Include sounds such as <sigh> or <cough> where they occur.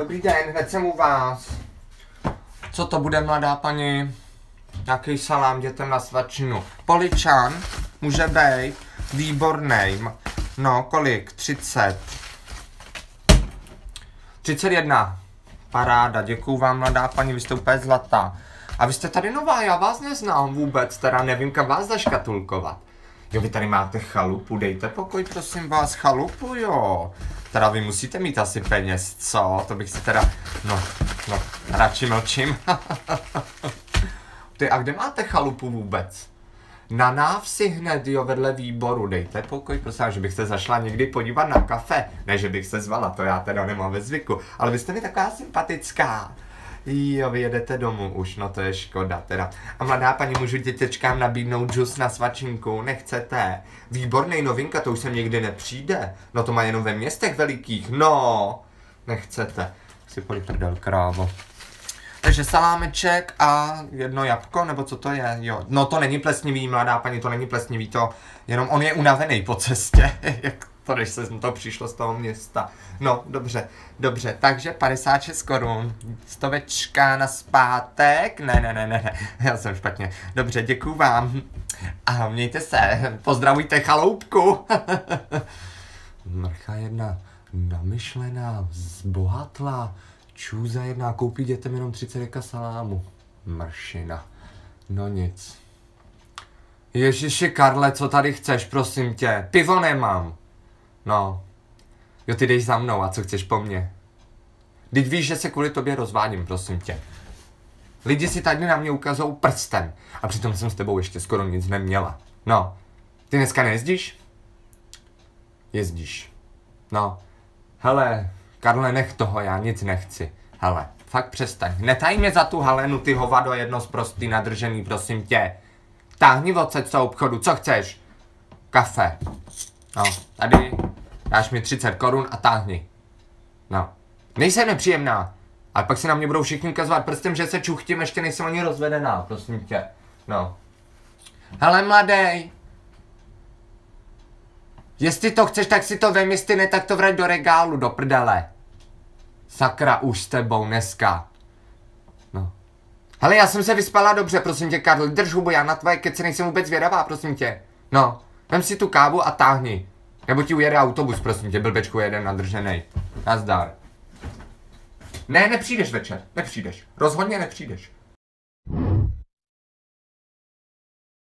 Dobrý den, hned jsem u vás. Co to bude, mladá paní? Nějaký salám dětem na svačinu. Poličan, může být, výborný. No, kolik? 30. 31. Paráda, děkuju vám, mladá paní, vy jste úplně zlatá. A vy jste tady nová, já vás neznám vůbec, teda nevím, kam vás zaškatulkovat. Jo, vy tady máte chalupu, dejte pokoj, prosím vás, chalupu, jo. Teda vy musíte mít asi peněz, co? To bych si teda, no, no, radši mlčím. <laughs> Ty, a kde máte chalupu vůbec? Na návsi hned, jo, vedle výboru, dejte pokoj, prosím, že bych se zašla někdy podívat na kafe. Ne, že bych se zvala, to já teda nemám ve zvyku, ale vy jste mi taková sympatická. Jo, vy jedete domů už, no to je škoda teda. A mladá paní, můžu dětečkám nabídnout džus na svačinku, nechcete? Výborný novinka, to už sem někdy nepřijde. No to má jenom ve městech velikých, no. Nechcete. Si poli prdel, krávo. Takže salámeček a jedno jabko, nebo co to je? Jo, no to není plesnivý, mladá paní, to není plesnivý, to jenom on je unavený po cestě, <laughs> jak to, když se to přišlo z toho města. No, dobře, dobře, takže 56 korun, stovečka na zpátek, ne, ne, ne, ne, ne, já jsem špatně, dobře, děkuju vám a mějte se, pozdravujte chaloupku. <laughs> Mrcha jedna namyšlená, zbohatla, čůza jedna, koupí dětem jenom 30 deka salámu. Mršina, no nic. Ježiši Karle, co tady chceš, prosím tě? Pivo nemám. No. Jo, ty jdeš za mnou a co chceš po mně? Teď víš, že se kvůli tobě rozvádím, prosím tě. Lidi si tady na mě ukazují prstem a přitom jsem s tebou ještě skoro nic neměla. No. Ty dneska nejezdíš? Jezdíš. No. Hele, Karle, nech toho, já nic nechci. Hele, fakt přestaň. Netaj mě za tu halenu, ty hovado jedno prostý nadržený, prosím tě. Táhni odsaď z obchodu, co chceš? Kafe. No, tady dáš mi 30 korun a táhni. No. Nejsem nepříjemná. Ale pak si na mě budou všichni ukazovat prstem, že se čuchtím, ještě nejsem ani rozvedená, prosím tě. No. Hele, mladej. Jestli to chceš, tak si to vem, jestli ne, tak to vrať do regálu, do prdele. Sakra, už s tebou dneska. No. Hele, já jsem se vyspala dobře, prosím tě, Karl, drž hubu, já na tvoje keci nejsem vůbec zvědavá, prosím tě. No, vem si tu kávu a táhni. Nebo ti ujede autobus, prosím tě, blbečku jeden nadržený. Nazdar. Ne, nepřijdeš večer, nepřijdeš. Rozhodně nepřijdeš.